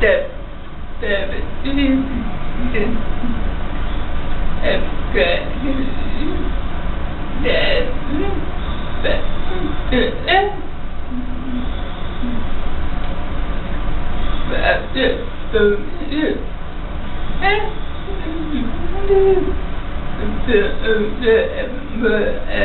de de í de ekkæi sí de nú de de e bæst de sí e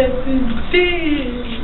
That's insane.